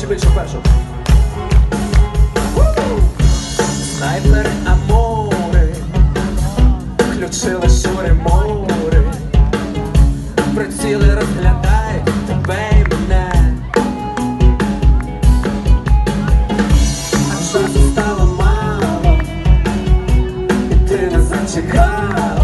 Більше, більше, першу. Снайпери, амори, включили сури мори, приціли розглядай тебе і мене. А часу стало мало, і ти не зачекав.